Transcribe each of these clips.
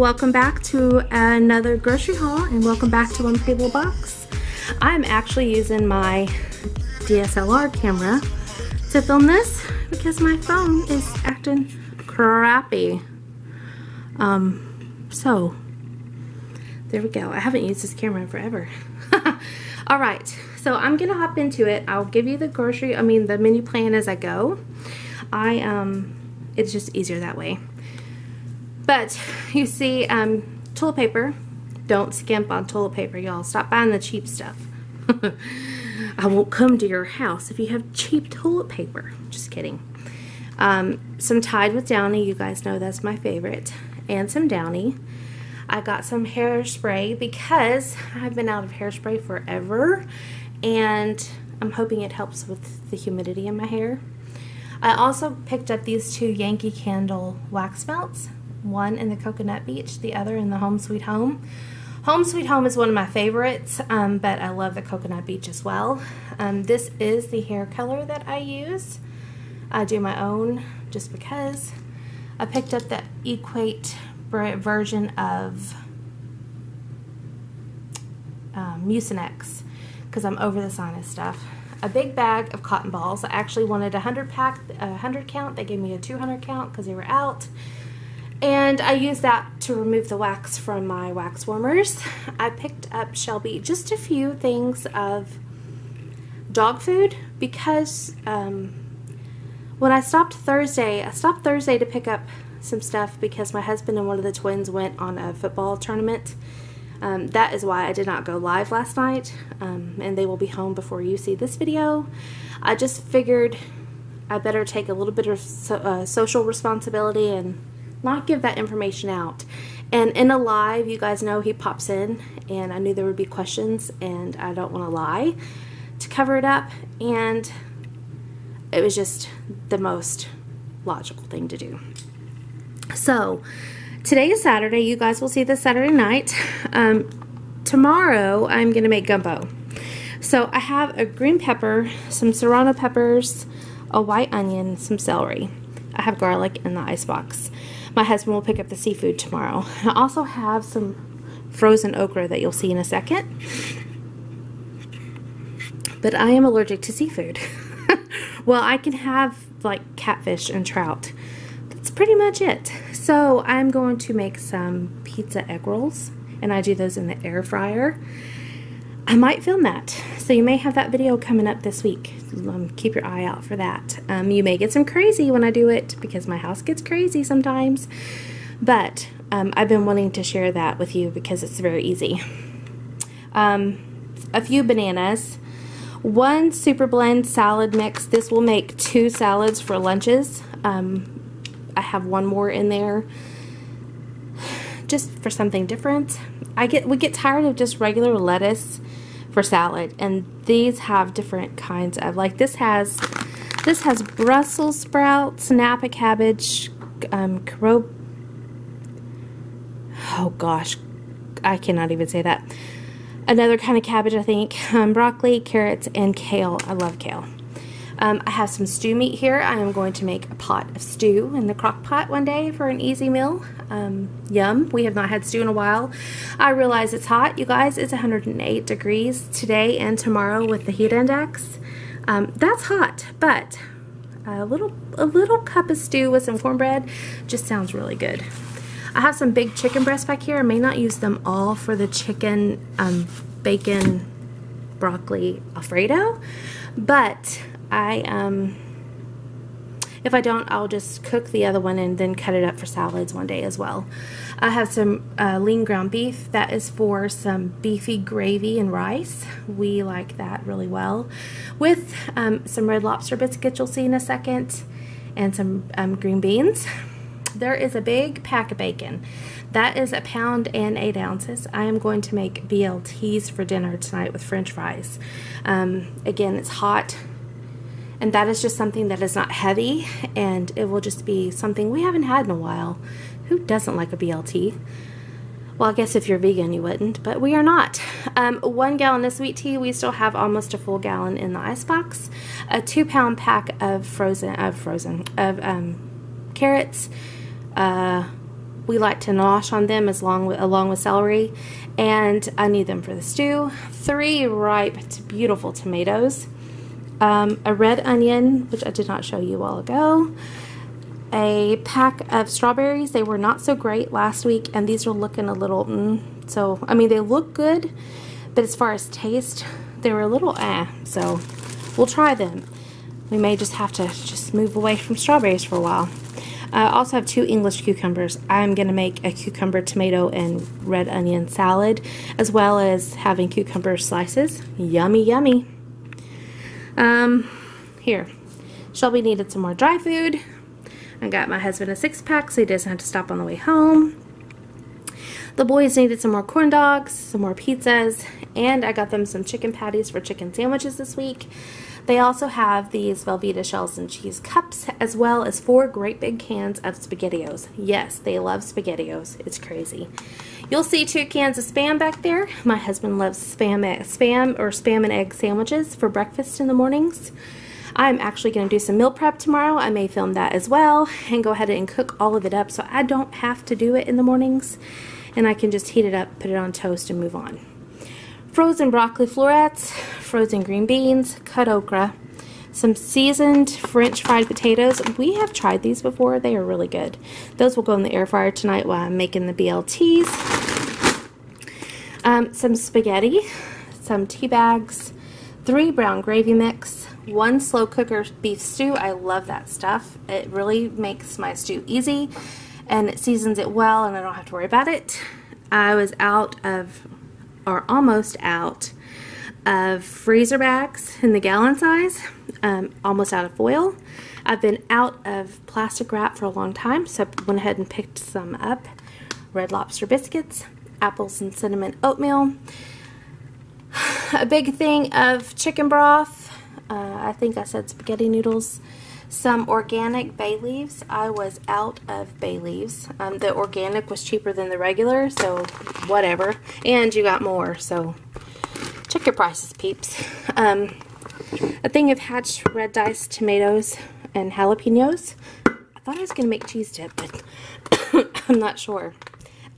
welcome back to another grocery haul and welcome back to One Little Box. I'm actually using my DSLR camera to film this because my phone is acting crappy. Um, so, there we go. I haven't used this camera in forever. Alright, so I'm going to hop into it. I'll give you the grocery, I mean the menu plan as I go. I, um, it's just easier that way. But you see, um, toilet paper. Don't skimp on toilet paper, y'all. Stop buying the cheap stuff. I won't come to your house if you have cheap toilet paper. Just kidding. Um, some Tide with Downy. You guys know that's my favorite. And some Downy. I got some hairspray because I've been out of hairspray forever. And I'm hoping it helps with the humidity in my hair. I also picked up these two Yankee Candle wax melts one in the Coconut Beach, the other in the Home Sweet Home. Home Sweet Home is one of my favorites, um, but I love the Coconut Beach as well. Um, this is the hair color that I use. I do my own just because. I picked up the Equate version of um, Mucinex because I'm over the sinus stuff. A big bag of cotton balls. I actually wanted a 100 pack, a 100 count. They gave me a 200 count because they were out. And I use that to remove the wax from my wax warmers. I picked up Shelby just a few things of dog food because um, when I stopped Thursday, I stopped Thursday to pick up some stuff because my husband and one of the twins went on a football tournament. Um, that is why I did not go live last night, um, and they will be home before you see this video. I just figured I better take a little bit of so, uh, social responsibility and not give that information out. And in a live, you guys know he pops in, and I knew there would be questions, and I don't want to lie to cover it up. And it was just the most logical thing to do. So, today is Saturday. You guys will see this Saturday night. Um, tomorrow, I'm going to make gumbo. So, I have a green pepper, some serrano peppers, a white onion, some celery. I have garlic in the ice box. My husband will pick up the seafood tomorrow. I also have some frozen okra that you'll see in a second. But I am allergic to seafood. well, I can have like catfish and trout. That's pretty much it. So I'm going to make some pizza egg rolls and I do those in the air fryer. I might film that. So you may have that video coming up this week. Um, keep your eye out for that. Um, you may get some crazy when I do it because my house gets crazy sometimes. But um, I've been wanting to share that with you because it's very easy. Um, a few bananas. One super blend salad mix. This will make two salads for lunches. Um, I have one more in there just for something different. I get we get tired of just regular lettuce for salad and these have different kinds of like this has this has Brussels sprouts, Napa cabbage, um, caro oh gosh, I cannot even say that. Another kind of cabbage, I think, um, broccoli, carrots, and kale. I love kale. Um, I have some stew meat here. I am going to make a pot of stew in the crock pot one day for an easy meal. Um, yum. We have not had stew in a while. I realize it's hot. You guys, it's 108 degrees today and tomorrow with the heat index. Um, that's hot, but a little, a little cup of stew with some cornbread just sounds really good. I have some big chicken breasts back here. I may not use them all for the chicken, um, bacon, broccoli Alfredo, but I, um, if I don't, I'll just cook the other one and then cut it up for salads one day as well. I have some uh, lean ground beef. That is for some beefy gravy and rice. We like that really well. With um, some red lobster biscuits you'll see in a second and some um, green beans. There is a big pack of bacon. That is a pound and eight ounces. I am going to make BLTs for dinner tonight with french fries. Um, again, it's hot and that is just something that is not heavy and it will just be something we haven't had in a while. Who doesn't like a BLT? Well, I guess if you're vegan, you wouldn't, but we are not. Um, one gallon of sweet tea, we still have almost a full gallon in the icebox. A two pound pack of frozen, of frozen, of um, carrots, uh, we like to nosh on them as long with, along with celery, and I need them for the stew. Three ripe, beautiful tomatoes, um, a red onion, which I did not show you all ago, a pack of strawberries. They were not so great last week, and these are looking a little, mm, so, I mean, they look good, but as far as taste, they were a little eh, so we'll try them. We may just have to just move away from strawberries for a while. I also have two English cucumbers. I'm going to make a cucumber, tomato, and red onion salad, as well as having cucumber slices. Yummy, yummy. Um, here. Shelby needed some more dry food. I got my husband a six pack so he doesn't have to stop on the way home. The boys needed some more corn dogs, some more pizzas, and I got them some chicken patties for chicken sandwiches this week. They also have these Velveeta shells and cheese cups, as well as four great big cans of SpaghettiOs. Yes, they love SpaghettiOs. It's crazy. You'll see two cans of Spam back there. My husband loves Spam, spam or Spam and egg sandwiches for breakfast in the mornings. I'm actually going to do some meal prep tomorrow. I may film that as well and go ahead and cook all of it up so I don't have to do it in the mornings and I can just heat it up, put it on toast, and move on. Frozen broccoli florets, frozen green beans, cut okra, some seasoned French fried potatoes. We have tried these before. They are really good. Those will go in the air fryer tonight while I'm making the BLTs. Um, some spaghetti, some tea bags, three brown gravy mix, one slow cooker beef stew. I love that stuff. It really makes my stew easy and it seasons it well and I don't have to worry about it. I was out of, or almost out of freezer bags in the gallon size, um, almost out of foil. I've been out of plastic wrap for a long time, so I went ahead and picked some up. Red Lobster biscuits, apples and cinnamon oatmeal, a big thing of chicken broth, uh, I think I said spaghetti noodles, some organic bay leaves. I was out of bay leaves. Um, the organic was cheaper than the regular, so whatever. And you got more, so check your prices, peeps. Um, a thing of hatch red diced tomatoes and jalapenos. I thought I was going to make cheese dip, but I'm not sure.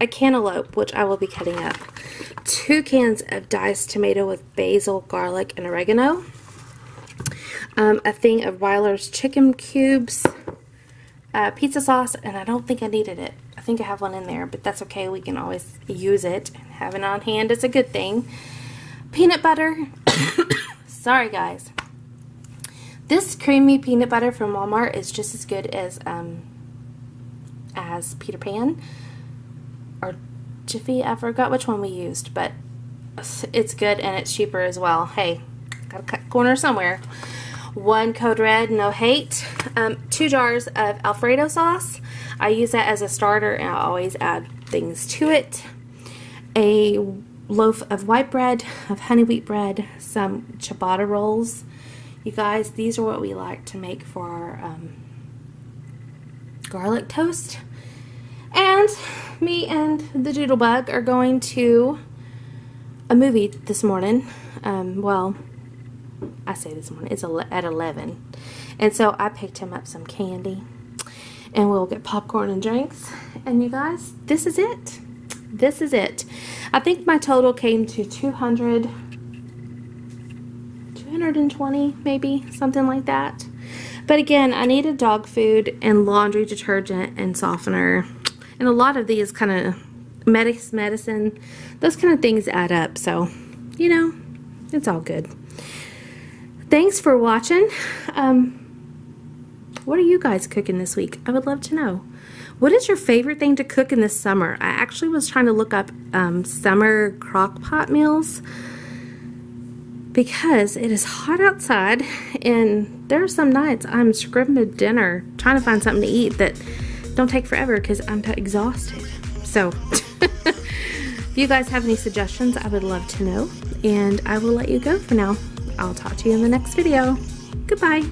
A cantaloupe, which I will be cutting up. Two cans of diced tomato with basil, garlic, and oregano um, a thing of Wyler's chicken cubes, uh, pizza sauce, and I don't think I needed it. I think I have one in there, but that's okay. We can always use it. Have it on hand is a good thing. Peanut butter. Sorry, guys. This creamy peanut butter from Walmart is just as good as um, as Peter Pan or Jiffy. I forgot which one we used, but it's good and it's cheaper as well. Hey, gotta cut corner somewhere. One code red no hate. Um, two jars of alfredo sauce. I use that as a starter and i always add things to it. A loaf of white bread of honey wheat bread some ciabatta rolls. You guys these are what we like to make for our um, garlic toast. And me and the doodlebug are going to a movie this morning. Um, well I say this morning, it's at 11. And so I picked him up some candy. And we'll get popcorn and drinks. And you guys, this is it. This is it. I think my total came to 200, 220 maybe, something like that. But again, I needed dog food and laundry detergent and softener. And a lot of these kind of medicine, those kind of things add up. So, you know, it's all good thanks for watching. Um, what are you guys cooking this week? I would love to know. What is your favorite thing to cook in the summer? I actually was trying to look up um, summer crock pot meals because it is hot outside and there are some nights I'm scribbling dinner trying to find something to eat that don't take forever because I'm exhausted. So if you guys have any suggestions, I would love to know and I will let you go for now. I'll talk to you in the next video. Goodbye.